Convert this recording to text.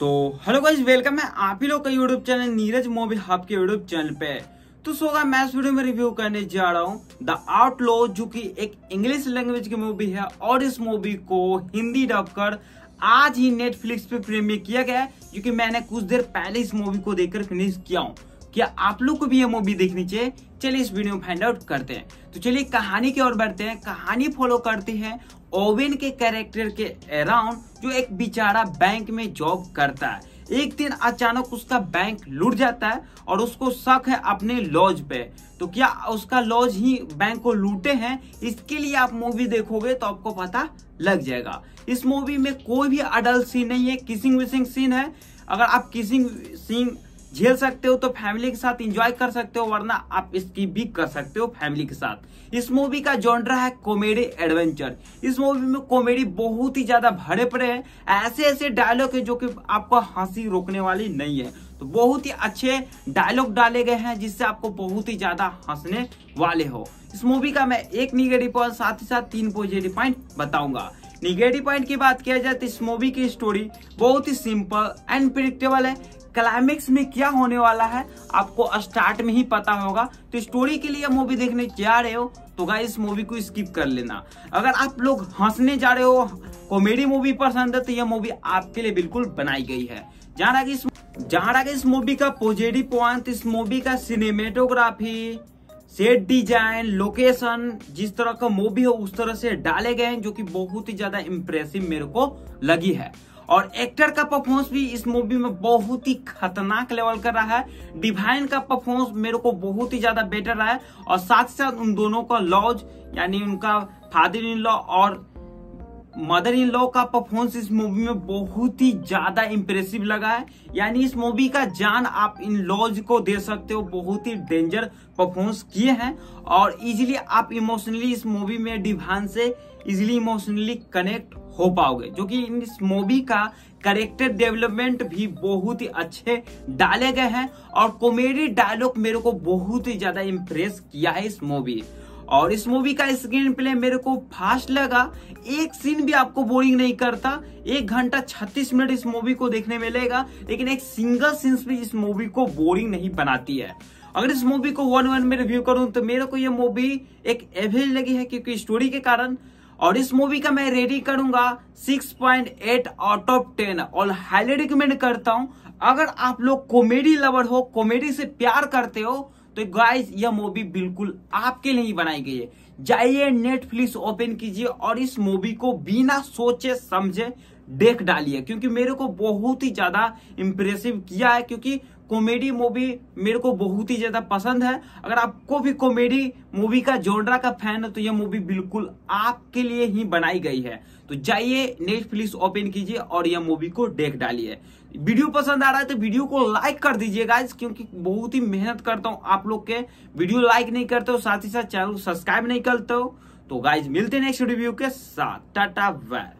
तो hello guys welcome है आप ही लोग का YouTube channel Neeraj mobi hub के यूट्यूब चैनल पे। तो सोगा मैं इस वीडियो में रिव्यू करने जा रहा हूँ द आउटलो जो कि एक इंग्लिश लैंग्वेज की मूवी है और इस मूवी को हिंदी डब कर आज ही नेटफ्लिक्स पे प्रीमियर किया गया है क्योंकि मैंने कुछ देर पहले इस मूवी को देखकर फिनिश किया हूँ। क्या आप लोग को भी ये मूवी देखनी चाहिए? चलिए इस वीडियो में फाइंड आउट करते हैं। तो चलिए कहानी की ओर बढ़ते हैं। कहानी फॉलो करते हैं ओवेन के कैरेक्टर के अराउंड जो एक बेचारा बैंक में जॉब करता है। एक दिन अचानक उसका बैंक लूट जाता है और उसको शक है अपने लॉज पे। तो क्या उसका लॉज ही बैंक को लूटे हैं? इसके लिए आप मूवी देखोगे तो आपको पता लग जाएगा। इस मूवी में कोई भी अडल्ट सीन नहीं है। किसिंग विसिंग सीन है। अगर आप किसिंग सीन झेल सकते हो तो फैमिली के साथ एंजॉय कर सकते हो, वरना आप इसकी भी कर सकते हो फैमिली के साथ। इस मूवी का जॉनरा है कॉमेडी एडवेंचर इस मूवी में कॉमेडी बहुत ही ज़्यादा भरे पड़े हैं। ऐसे ऐसे डायलॉग है जो कि आपको हँसी रोकने वाली नहीं है। तो बहुत ही अच्छे डायलॉग डाले गए हैं जिससे आपको बहुत ही ज़्यादा हंसने वाले हो। इस मूवी का मैं एक निगेटिव पॉइंट साथ ही साथ तीन पॉजिटिव पॉइंट बताऊँगा। निगेटिव पॉइंट की बात किया जाए तो इस मूवी की स्टोरी बहुत ही सिंपल एंड प्रिडिक्टेबल है। क्लाइमेक्स में क्या होने वाला है, आपको स्टार्ट में ही पता होगा। तो स्टोरी के लिए मूवी देखने जा रहे हो तो गाइस इस मूवी को स्किप कर लेना। अगर आप लोग हंसने जा रहे हो कॉमेडी मूवी पसंद है तो यह मूवी आपके लिए बिल्कुल बनाई गई है। जहाँ रहा इस, जहाँ रहा इस मूवी का पॉजिटिव पॉइंट इस मूवी का सिनेमेटोग्राफी सेट डिज़ाइन लोकेशन जिस तरह का मूवी हो, उस तरह से डाले गए हैं, जो कि बहुत ही ज़्यादा इम्प्रेसिव मेरे को लगी है। और एक्टर का परफॉर्मेंस भी इस मूवी में बहुत ही खतरनाक लेवल कर रहा है। डिवाइन का परफॉर्मेंस मेरे को बहुत ही ज़्यादा बेटर रहा है। और साथ साथ उन दोनों का लॉज यानी उनका फादर इन लॉ और मदर इन लॉ का परफॉर्मेंस इस मूवी में बहुत ही ज़्यादा इंप्रेसिव लगा है। यानी इस मूवी का जान आप इन लॉज को दे सकते हो, बहुत ही डेंजर परफॉर्मेंस किए हैं। और इजीली आप इमोशनली इस मूवी में डिवान से इजीली इमोशनली कनेक्ट हो पाओगे। जो कि इस मूवी का करेक्टर डेवलपमेंट भी बहुत ही अच्छे डाले गए हैं। और कॉमेडी डायलॉग मेरे को बहुत ही ज़्यादा इम्प्रेस किया है इस मूवी। और इस मूवी का स्क्रीन प्ले मेरे को फास्ट लगा। एक सीन भी आपको बोरिंग नहीं करता। एक घंटा छत्तीस मिनट इस मूवी को देखने मिलेगा। लेकिन एक सिंगल सीन भी इस मूवी को बोरिंग नहीं बनाती है। अगर इस मूवी को वन वन में रिव्यू करूँ तो मेरे को ये मूवी एक एवरेज लगी है क्योंकि स्टोरी के कारण। और इस मूवी का मैं रेडी करूँगा 6.8 आउट ऑफ़ 10 और हाईली रिकमेंड करता हूँ। अगर आप लोग कॉमेडी लवर हो कॉमेडी से प्यार करते हो तो गाइस यह मूवी बिल्कुल आपके लिए ही बनाई गई है। जाइए नेटफ्लिक्स ओपन कीजिए और इस मूवी को बिना सोचे, समझे, देख डालिए, क्योंकि मेरे को बहुत ही ज़्यादा इम्प्रेसिव किया है, क्योंकि कॉमेडी मूवी मेरे को बहुत ही ज़्यादा पसंद है। अगर आपको भी कॉमेडी मूवी का जोनरा का फ़ैन है तो यह मूवी बिल्कुल आपके लिए ही बनाई गई है। तो जाइए नेटफ्लिक्स ओपन कीजिए और यह मूवी को देख डालिए। वीडियो पसंद आ रहा है तो वीडियो को लाइक कर दीजिए गाइज़ क्योंकि बहुत ही मेहनत करता हूँ आप लोग के। वीडियो लाइक नहीं करते हो, साथ ही साथ चैनल सब्सक्राइब नहीं करते हो। तो गाइज़ मिलते नेक्स्ट रिव्यू के साथ। टाटा वाय